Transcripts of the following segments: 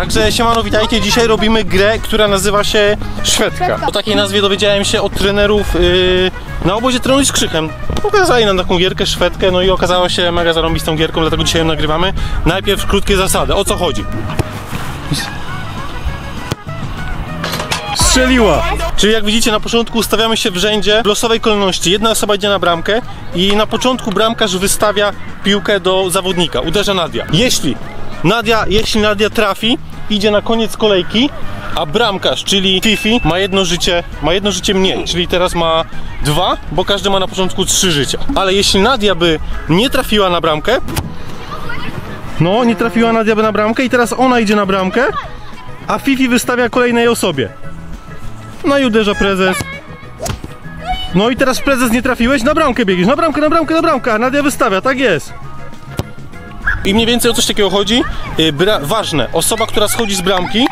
Także siemano, witajcie. Dzisiaj robimy grę, która nazywa się Szwedka. O takiej nazwie dowiedziałem się od trenerów yy, na obozie trenuj z krzykiem. Pokazali nam taką gierkę Szwedkę, no i okazała się mega zarąbistą gierką, dlatego dzisiaj ją nagrywamy. Najpierw krótkie zasady. O co chodzi? Strzeliła! Czyli jak widzicie na początku ustawiamy się w rzędzie w losowej kolejności. Jedna osoba idzie na bramkę i na początku bramkarz wystawia piłkę do zawodnika. Uderza Nadia. Jeśli Nadia, jeśli Nadia trafi, idzie na koniec kolejki, a bramkarz, czyli Fifi, ma jedno życie, ma jedno życie mniej, czyli teraz ma dwa, bo każdy ma na początku trzy życia. Ale jeśli Nadia by nie trafiła na bramkę, no nie trafiła Nadia by na bramkę i teraz ona idzie na bramkę, a Fifi wystawia kolejnej osobie. No i uderza prezes. No i teraz prezes nie trafiłeś, na bramkę biegniesz, na bramkę, na bramkę, na bramkę, a Nadia wystawia, tak jest. I mniej więcej o coś takiego chodzi. Yy, Bra- ważne, osoba, która schodzi z bramki,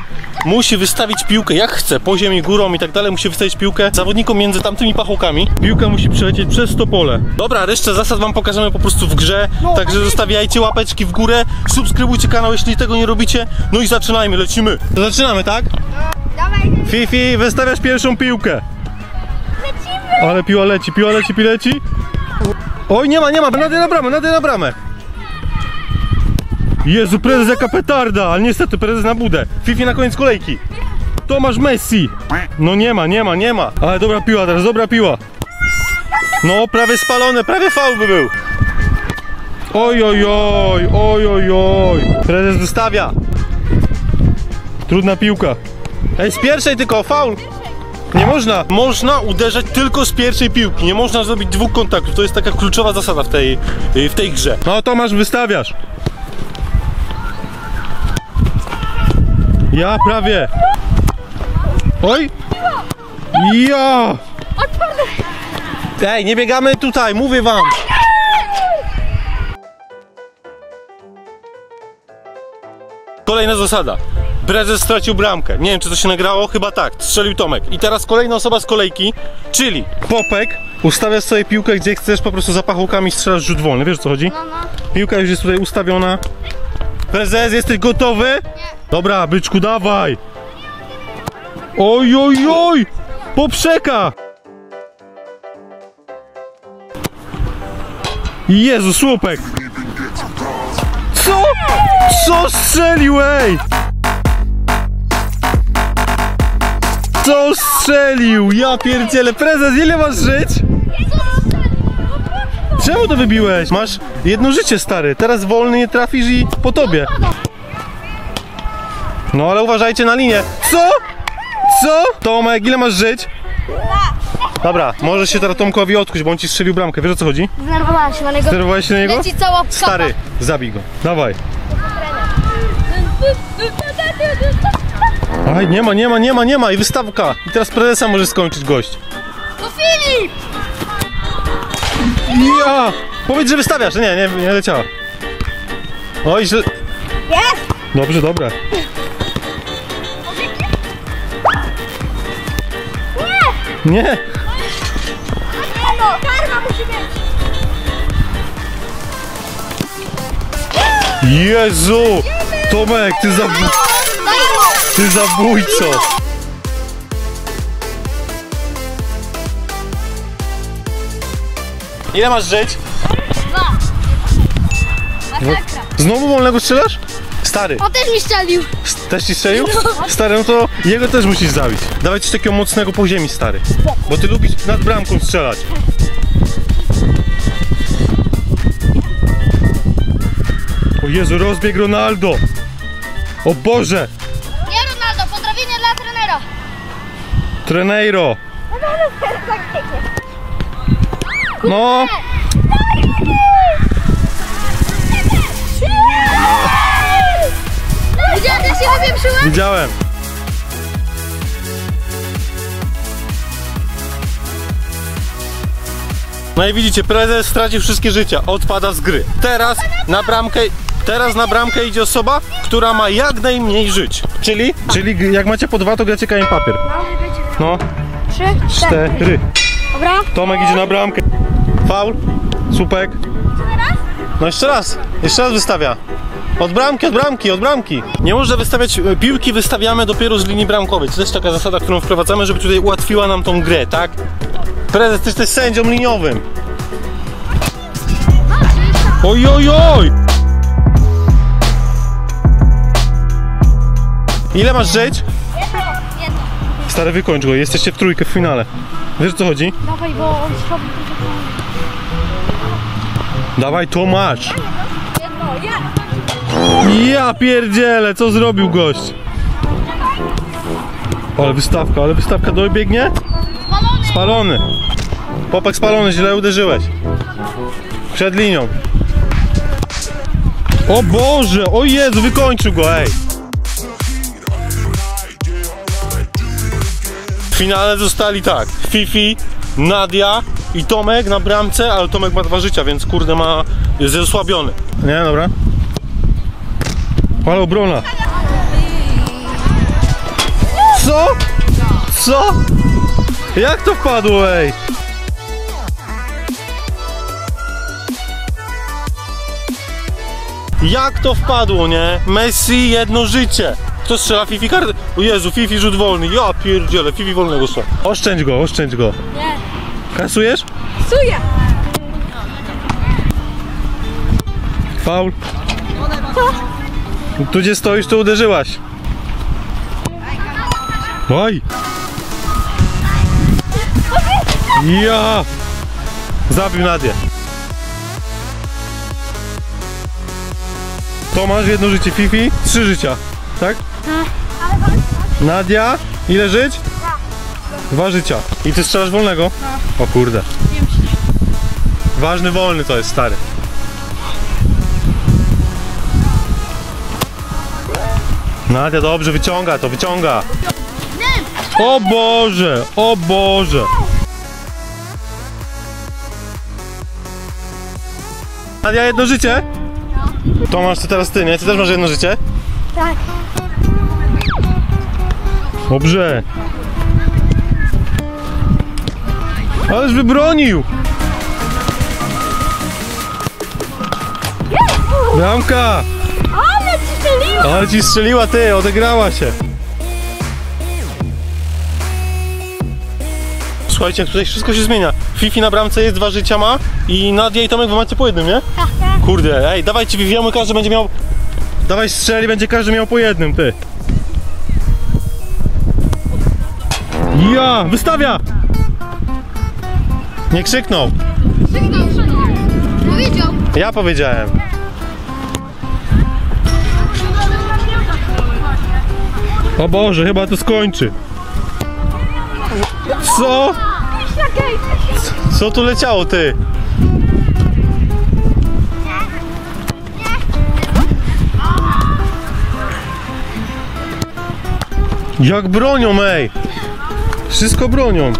musi wystawić piłkę jak chce, po ziemi, górą i tak dalej, musi wystawić piłkę zawodnikom między tamtymi pachołkami. Piłka musi przelecieć przez to pole. Dobra, resztę zasad wam pokażemy po prostu w grze, także zostawiajcie łapeczki w górę, subskrybujcie kanał, jeśli tego nie robicie. No i zaczynajmy, lecimy. To zaczynamy, tak? Fifi, wystawiasz pierwszą piłkę. lecimy! Ale piła leci, piła leci, piła leci. Oj, nie ma, nie ma, nadę na bramę, nadę na bramę. Jezu, prezes jaka petarda, ale niestety prezes na budę. Fifi na koniec kolejki. Tomasz Messi. No nie ma, nie ma, nie ma. Ale dobra piła teraz, dobra piła. No, prawie spalone, prawie faul by był. Oj, oj, oj, oj, oj, oj. Prezes wystawia. Trudna piłka. Ej, z pierwszej tylko, faul. Nie można. Można uderzać tylko z pierwszej piłki. Nie można zrobić dwóch kontaktów. To jest taka kluczowa zasada w tej, w tej grze. No Tomasz, wystawiasz. Ja prawie. Oj. Ja. Ej, nie biegamy tutaj, mówię wam. Kolejna zasada. Prezes stracił bramkę. Nie wiem, czy to się nagrało, chyba tak. Strzelił Tomek. I teraz kolejna osoba z kolejki, czyli Popek. Ustawiasz sobie piłkę, gdzie chcesz, po prostu za pachołkami strzelasz rzut wolny. Wiesz o co chodzi? No, no. Piłka już jest tutaj ustawiona. Prezes, jesteś gotowy? Dobra, byczku, dawaj. Oj, oj, oj! Poprzeka! Jezu, słupek! Co? Co strzelił, ej? Co strzelił? Ja pierdzielę, prezes, ile masz żyć? Czemu to wybiłeś? Masz jedno życie, stary. Teraz wolny nie trafisz i po tobie. No ale uważajcie na linię. Co? Co? Tomek, ile masz żyć? Dobra, możesz się teraz Tomkowi odkuć, bo on ci strzelił bramkę. Wiesz o co chodzi? Zdenerwowałam się na niego. Sterowałeś się na niego? Leci cała. Stary, zabij go. Dawaj. Aj, nie ma, nie ma, nie ma, nie ma. I wystawka. I teraz prezesa może skończyć gość. To Filip! Ja! Powiedz, że wystawiasz. Nie, nie, nie leciała. Oj, źle. Jest! Dobrze, dobre. Nie! Nie. No, karma musi być! Jezu! Tomek, ty za... Ty zabójco! Ile masz żyć? Dwa! Masakra! Znowu wolnego strzelasz? Stary, On też mi strzelił! też ci strzelił? Stary, no to jego też musisz zabić. Dawaj coś takiego mocnego po ziemi, stary. Bo ty lubisz nad bramką strzelać. O Jezu, rozbieg Ronaldo! O Boże! Nie Ronaldo, pozdrowienie dla trenera! Treneiro! No, Widziałem, jak się wypieprzyłem? widziałem. No i widzicie, prezes stracił wszystkie życia, odpada z gry. Teraz na bramkę, teraz na bramkę idzie osoba, która ma jak najmniej żyć. Czyli? Czyli jak macie po dwa, to gracie kamień papier. No, Trzy, cztery. Dobra. Tomek idzie na bramkę. Faul, słupek. No jeszcze raz, jeszcze raz wystawia. Od bramki, od bramki, od bramki. Nie można wystawiać e, piłki, wystawiamy dopiero z linii bramkowej. To też taka zasada, którą wprowadzamy, żeby tutaj ułatwiła nam tą grę, tak? Prezes, ty jesteś sędzią liniowym. Oj, oj, oj! Ile masz żyć? Stary, wykończ go, jesteście w trójkę w finale. Wiesz o co chodzi? Dawaj, bo on. Dawaj, Tomasz! Ja. Pierdzielę, co zrobił gość? Ale wystawka, ale wystawka dobiegnie? Spalony. Popek spalony, źle uderzyłeś. Przed linią. O Boże, o Jezu, wykończył go, ej. W finale zostali tak, Fifi, Nadia i Tomek na bramce, ale Tomek ma dwa życia, więc kurde ma, jest osłabiony. Nie, dobra. Ale obrona. Co? Co? Jak to wpadło, ej? Jak to wpadło, nie? Messi jedno życie. Kto strzela? Fifi kart? O Jezu, Fifi rzut wolny. Ja pierdzielę, Fifi wolnego strzela. Oszczędź go, oszczędź go. Nie. Kasujesz? Suję. Faul. Tu gdzie stoisz, to uderzyłaś. Oj! Ja! Zabił Nadię. Tomasz, jedno życie. Fifi, trzy życia. Tak? Nadia, ile żyć? Dwa życia. I ty strzelasz wolnego? O kurde. Ważny wolny to jest, stary. Nadia dobrze wyciąga to, wyciąga. O Boże, o Boże. Nadia jedno życie? Tomasz, to teraz ty, nie? Ty też masz jedno życie? Tak. Dobrze. Ależ wybronił. Bramka! Ale ci strzeliła. Ale ci strzeliła ty, odegrała się. Słuchajcie, tutaj wszystko się zmienia. Fifi na bramce jest, dwa życia ma i Nadia i Tomek wy macie po jednym, nie? Tak, tak. Kurde, ej, dawajcie Fifiemu, każdy będzie miał... Dawaj strzeli, będzie każdy miał po jednym, ty. Ja, wystawia! Nie krzyknął. Sygnał, Powiedział. Ja powiedziałem. O Boże, chyba to skończy. Co? Co tu leciało, ty? Jak bronią, ej! Wszystko bronią.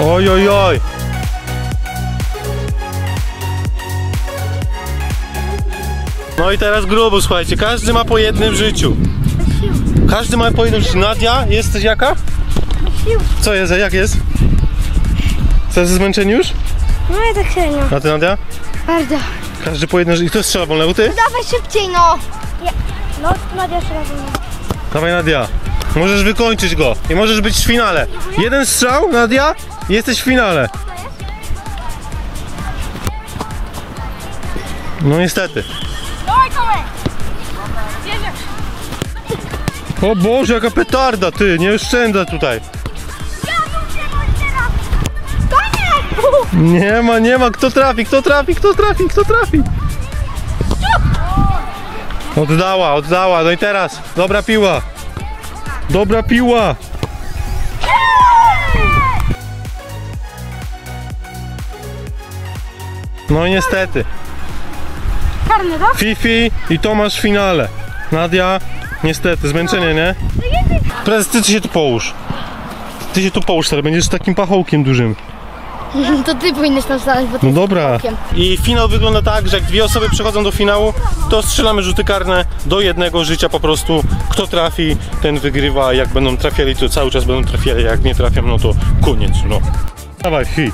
Oj, oj, oj. No i teraz grubo, słuchajcie, każdy ma po jednym życiu. Każdy ma po jednym życiu. Nadia, jesteś jaka? Co jest, jak jest? Jesteś zmęczeni już? No i tak średnio. A ty Nadia? Bardzo. Każdy po jednym życiu. I kto strzela wolnego? Ty? Dawaj szybciej, no. Ja. No, Nadia się razem. Dawaj Nadia. Możesz wykończyć go i możesz być w finale. Jeden strzał, Nadia, i jesteś w finale. No niestety. O Boże, jaka petarda, ty, nie oszczędza tutaj. Nie ma, nie ma, kto trafi, kto trafi, kto trafi, kto trafi. Oddała, oddała, no i teraz, dobra piła. Dobra piła. No i niestety, Karny, tak? Fifi i Tomasz w finale. Nadia, niestety, zmęczenie, nie? Prezes, ty, ty się tu połóż. Ty się tu połóż, stary, będziesz takim pachołkiem dużym. To ty powinieneś tam stanąć, bo ty No dobra. I finał wygląda tak, że jak dwie osoby przechodzą do finału, to strzelamy rzuty karne do jednego życia po prostu. Kto trafi, ten wygrywa. Jak będą trafiali, to cały czas będą trafiali. Jak nie trafią, no to koniec, no. Dawaj, fi.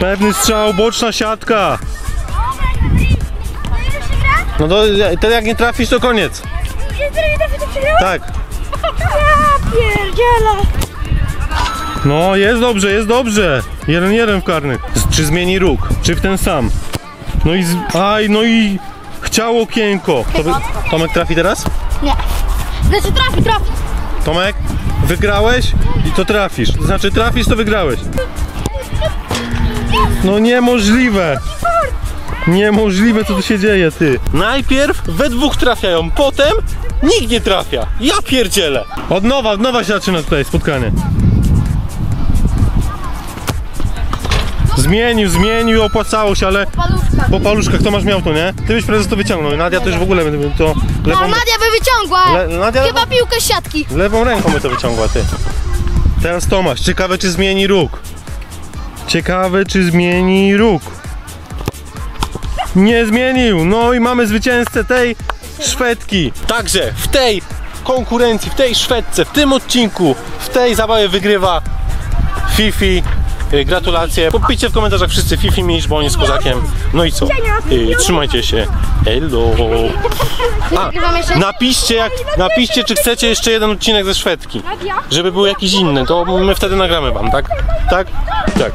Pewny strzał, boczna siatka. No? No to te jak nie trafisz, to koniec. Jeżeli nie trafię, to przegrałem? Tak. Ja pierdzielę. No, jest dobrze, jest dobrze. Jeden, jeden w karnych. Czy zmieni róg? Czy w ten sam? No i z... Aj, no i... Chciał okienko. To. Tomek trafi teraz? Nie. Znaczy trafi, trafi. Tomek, wygrałeś i to trafisz. To znaczy trafisz, to wygrałeś. No niemożliwe. Niemożliwe, co tu się dzieje, ty. Najpierw we dwóch trafiają, potem nikt nie trafia. Ja pierdzielę. Od nowa, od nowa się zaczyna tutaj spotkanie. Zmienił, zmienił, opłacało się, ale Paluszka. po paluszkach to masz miał to, nie? Ty byś prezes to wyciągnął. Nadia to już w ogóle by to No, lewą, Nadia by wyciągła. Le- Nadia- Chyba piłkę z siatki. lewą ręką by to wyciągła, ty. Teraz Tomasz, ciekawe czy zmieni róg. Ciekawe czy zmieni róg. Nie zmienił. No i mamy zwycięzcę tej Szwedki. Także w tej konkurencji, w tej Szwedce, w tym odcinku, w tej zabawie wygrywa Fifi. Y, Gratulacje. Popiszcie w komentarzach wszyscy Fifi mistrz, bo on jest kozakiem. No i co? Y, Trzymajcie się. Hello. A, napiszcie, jak, napiszcie, czy chcecie jeszcze jeden odcinek ze Szwedki. Żeby był jakiś inny, to my wtedy nagramy wam, tak? Tak? Tak.